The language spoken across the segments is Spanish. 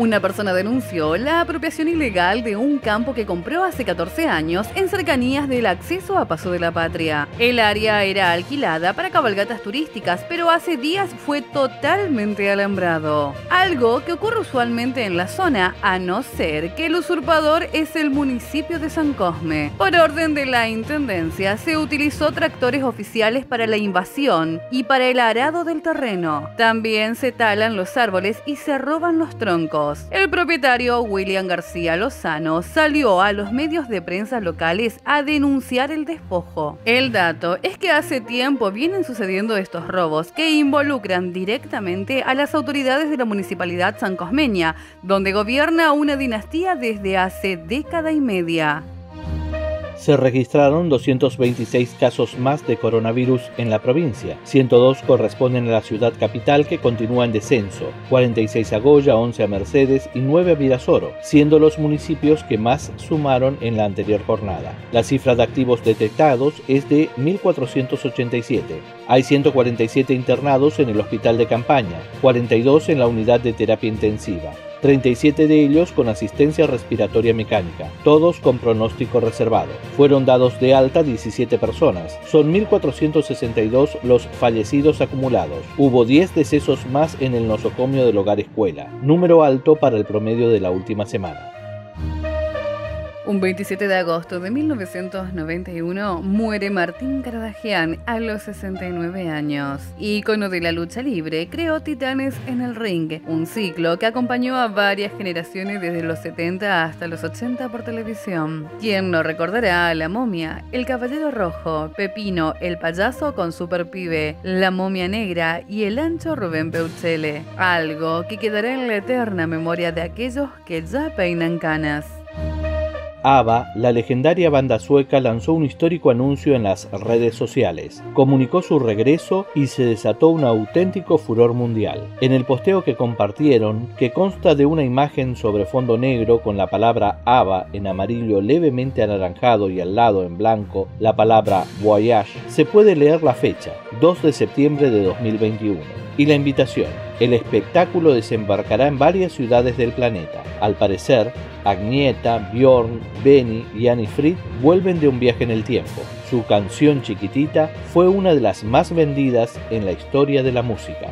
Una persona denunció la apropiación ilegal de un campo que compró hace 14 años en cercanías del acceso a Paso de la Patria. El área era alquilada para cabalgatas turísticas, pero hace días fue totalmente alambrado. Algo que ocurre usualmente en la zona, a no ser que el usurpador es el municipio de San Cosme. Por orden de la Intendencia, se utilizó tractores oficiales para la invasión y para el arado del terreno. También se talan los árboles y se roban los troncos. El propietario William García Lozano salió a los medios de prensa locales a denunciar el despojo. El dato es que hace tiempo vienen sucediendo estos robos que involucran directamente a las autoridades de la municipalidad sancosmeña, donde gobierna una dinastía desde hace década y media se registraron 226 casos más de coronavirus en la provincia. 102 corresponden a la ciudad capital que continúa en descenso, 46 a Goya, 11 a Mercedes y 9 a Virasoro, siendo los municipios que más sumaron en la anterior jornada. La cifra de activos detectados es de 1.487. Hay 147 internados en el hospital de campaña, 42 en la unidad de terapia intensiva. 37 de ellos con asistencia respiratoria mecánica, todos con pronóstico reservado. Fueron dados de alta 17 personas. Son 1.462 los fallecidos acumulados. Hubo 10 decesos más en el nosocomio del hogar escuela, número alto para el promedio de la última semana. Un 27 de agosto de 1991 muere Martín Cardagian a los 69 años. Ícono de la lucha libre, creó Titanes en el Ring, un ciclo que acompañó a varias generaciones desde los 70 hasta los 80 por televisión. ¿Quién no recordará a La Momia, El Caballero Rojo, Pepino, El Payaso con Super Pibe, La Momia Negra y El Ancho Rubén Peuchele? Algo que quedará en la eterna memoria de aquellos que ya peinan canas. ABBA, la legendaria banda sueca, lanzó un histórico anuncio en las redes sociales, comunicó su regreso y se desató un auténtico furor mundial. En el posteo que compartieron, que consta de una imagen sobre fondo negro con la palabra ABBA en amarillo levemente anaranjado y al lado en blanco la palabra Voyage, se puede leer la fecha, 2 de septiembre de 2021, y la invitación. El espectáculo desembarcará en varias ciudades del planeta. Al parecer, Agnieta, Bjorn, Benny y Annie Fried vuelven de un viaje en el tiempo. Su canción Chiquitita fue una de las más vendidas en la historia de la música.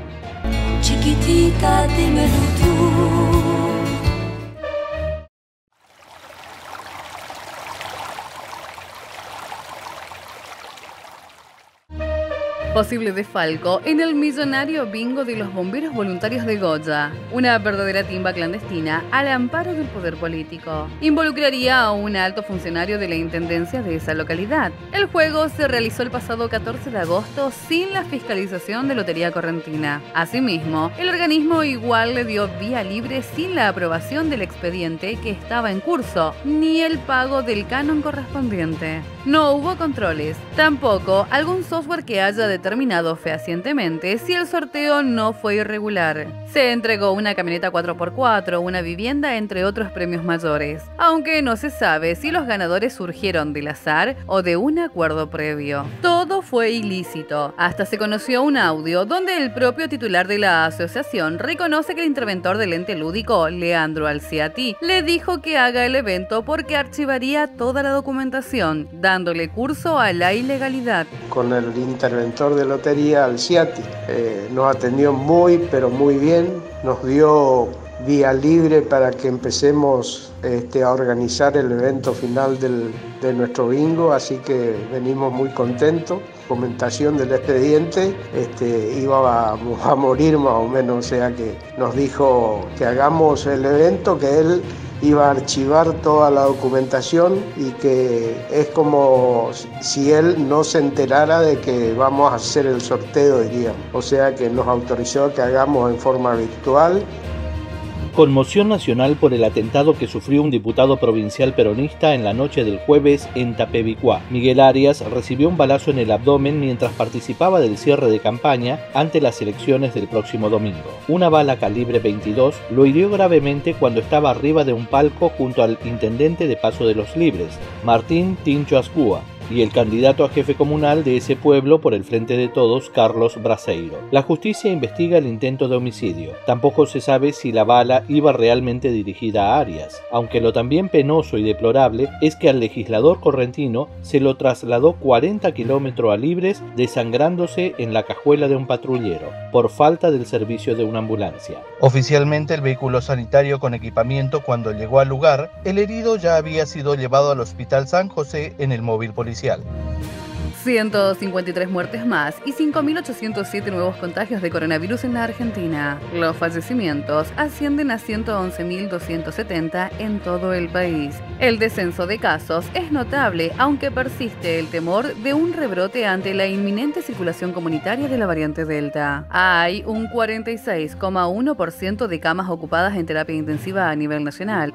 Posible de Falco en el millonario bingo de los bomberos voluntarios de Goya, una verdadera timba clandestina al amparo del poder político. Involucraría a un alto funcionario de la intendencia de esa localidad. El juego se realizó el pasado 14 de agosto sin la fiscalización de Lotería Correntina. Asimismo, el organismo igual le dio vía libre sin la aprobación del expediente que estaba en curso, ni el pago del canon correspondiente. No hubo controles, tampoco algún software que haya determinado determinado fehacientemente si el sorteo no fue irregular. Se entregó una camioneta 4x4, una vivienda, entre otros premios mayores, aunque no se sabe si los ganadores surgieron del azar o de un acuerdo previo. Todo fue ilícito. Hasta se conoció un audio donde el propio titular de la asociación reconoce que el interventor del ente lúdico, Leandro Alciati, le dijo que haga el evento porque archivaría toda la documentación, dándole curso a la ilegalidad. Con el interventor de lotería, Alciati, eh, nos atendió muy, pero muy bien nos dio vía libre para que empecemos este, a organizar el evento final de nuestro bingo, así que venimos muy contentos. Comentación del expediente, este, iba a, morir más o menos, o sea que nos dijo que hagamos el evento, que él iba a archivar toda la documentación y que es como si él no se enterara de que vamos a hacer el sorteo, diríamos. O sea que nos autorizó que hagamos en forma virtual Conmoción nacional por el atentado que sufrió un diputado provincial peronista en la noche del jueves en Tapebicuá. Miguel Arias recibió un balazo en el abdomen mientras participaba del cierre de campaña ante las elecciones del próximo domingo. Una bala calibre 22 lo hirió gravemente cuando estaba arriba de un palco junto al intendente de Paso de los Libres, Martín Tincho Ascúa, y el candidato a jefe comunal de ese pueblo por el Frente de Todos, Carlos Braseiro. La justicia investiga el intento de homicidio. Tampoco se sabe si la bala iba realmente dirigida a Arias, aunque lo también penoso y deplorable es que al legislador correntino se lo trasladó 40 kilómetros a libres desangrándose en la cajuela de un patrullero, por falta del servicio de una ambulancia. Oficialmente el vehículo sanitario con equipamiento cuando llegó al lugar, el herido ya había sido llevado al Hospital San José en el móvil policial. 153 muertes más y 5.807 nuevos contagios de coronavirus en la Argentina. Los fallecimientos ascienden a 111.270 en todo el país. El descenso de casos es notable, aunque persiste el temor de un rebrote ante la inminente circulación comunitaria de la variante Delta. Hay un 46,1% de camas ocupadas en terapia intensiva a nivel nacional.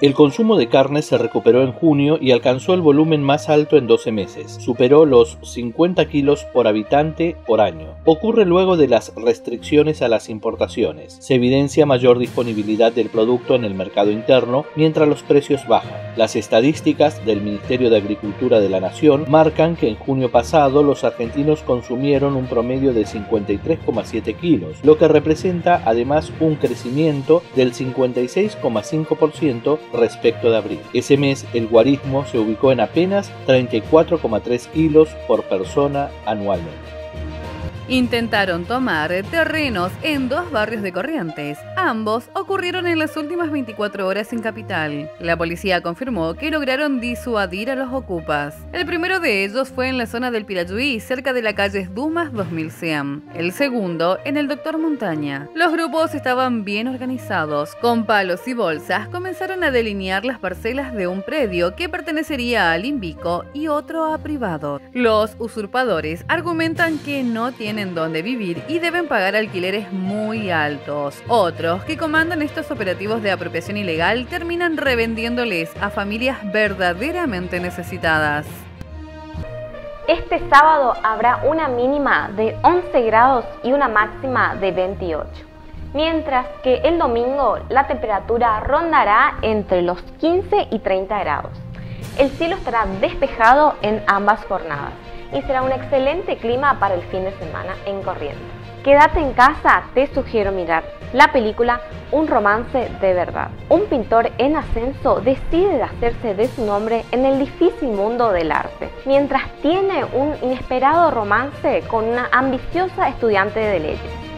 El consumo de carne se recuperó en junio y alcanzó el volumen más alto en 12 meses. Superó los 50 kilos por habitante por año. Ocurre luego de las restricciones a las importaciones. Se evidencia mayor disponibilidad del producto en el mercado interno mientras los precios bajan. Las estadísticas del Ministerio de Agricultura de la Nación marcan que en junio pasado los argentinos consumieron un promedio de 53,7 kilos, lo que representa además un crecimiento del 56,5% respecto de abril. Ese mes el guarismo se ubicó en apenas 34,3 kilos por persona anualmente intentaron tomar terrenos en dos barrios de Corrientes. Ambos ocurrieron en las últimas 24 horas en Capital. La policía confirmó que lograron disuadir a los ocupas. El primero de ellos fue en la zona del Pirayuí, cerca de la calle Dumas 2100. El segundo en el Doctor Montaña. Los grupos estaban bien organizados. Con palos y bolsas comenzaron a delinear las parcelas de un predio que pertenecería al Invico y otro a privado. Los usurpadores argumentan que no tienen en dónde vivir y deben pagar alquileres muy altos. Otros que comandan estos operativos de apropiación ilegal terminan revendiéndoles a familias verdaderamente necesitadas. Este sábado habrá una mínima de 11 grados y una máxima de 28, mientras que el domingo la temperatura rondará entre los 15 y 30 grados. El cielo estará despejado en ambas jornadas y será un excelente clima para el fin de semana en Corrientes. Quédate en casa, te sugiero mirar la película Un romance de verdad. Un pintor en ascenso decide hacerse de su nombre en el difícil mundo del arte, mientras tiene un inesperado romance con una ambiciosa estudiante de leyes.